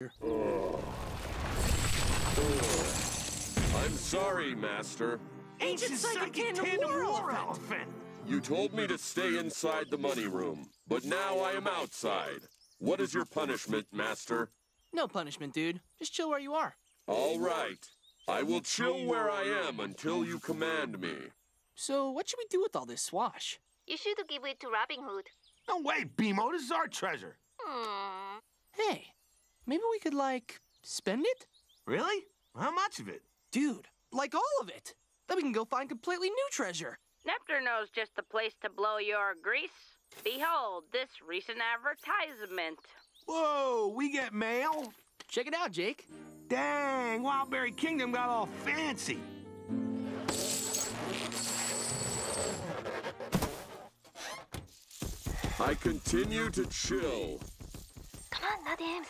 I'm sorry, Master. Ancient Psychic Tandem War Elephant! You told me to stay inside the money room, but now I am outside. What is your punishment, Master? No punishment, dude. Just chill where you are. All right. I will chill where I am until you command me. So, what should we do with all this swash? You should give it to Robin Hood. No way, BMO, this is our treasure. Hmm. Hey, maybe we could, like, spend it? Really? How much of it? Dude, like all of it. Then we can go find completely new treasure. NEPTR knows just the place to blow your grease. Behold this recent advertisement. Whoa, we get mail? Check it out, Jake. Dang, Wildberry Kingdom got all fancy. I continue to chill. Come on, Nadims.